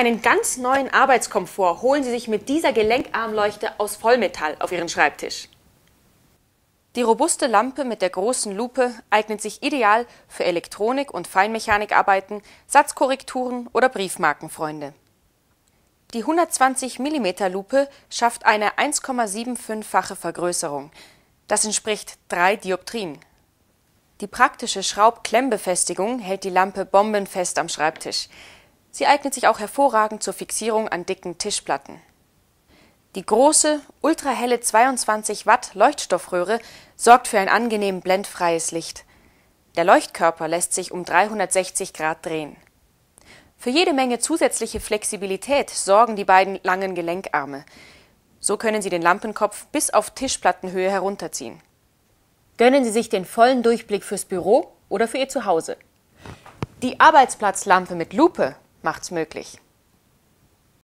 Einen ganz neuen Arbeitskomfort holen Sie sich mit dieser Gelenkarmleuchte aus Vollmetall auf Ihren Schreibtisch. Die robuste Lampe mit der großen Lupe eignet sich ideal für Elektronik- und Feinmechanikarbeiten, Satzkorrekturen oder Briefmarkenfreunde. Die 120 mm Lupe schafft eine 1,75-fache Vergrößerung. Das entspricht drei Dioptrien. Die praktische Schraubklemmbefestigung hält die Lampe bombenfest am Schreibtisch. Sie eignet sich auch hervorragend zur Fixierung an dicken Tischplatten. Die große, ultrahelle 22 Watt Leuchtstoffröhre sorgt für ein angenehm blendfreies Licht. Der Leuchtkörper lässt sich um 360 Grad drehen. Für jede Menge zusätzliche Flexibilität sorgen die beiden langen Gelenkarme. So können Sie den Lampenkopf bis auf Tischplattenhöhe herunterziehen. Gönnen Sie sich den vollen Durchblick fürs Büro oder für Ihr Zuhause. Die Arbeitsplatzlampe mit Lupe macht's möglich.